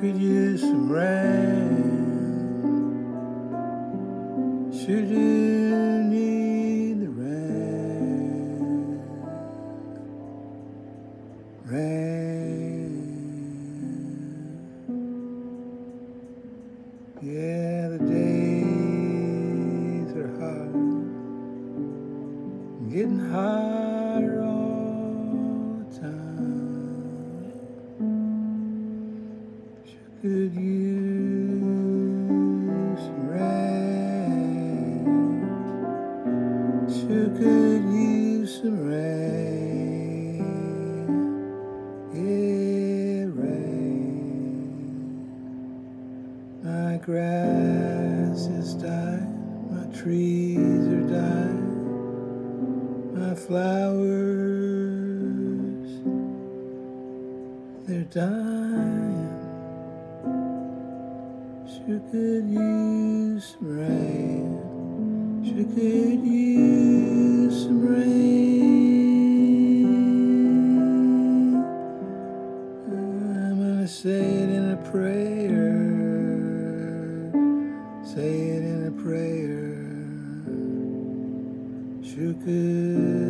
could use some rain. Sure do need the rain. Rain. Yeah, the days are hot. Getting hotter could use rain. Sure could use some rain. Yeah, rain. My grass is dying. My trees are dying. My flowers, they're dying. Sure could use some rain. Sure could use some rain. I'm gonna say it in a prayer. Say it in a prayer. Could